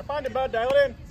I find it, bud. Dial it in.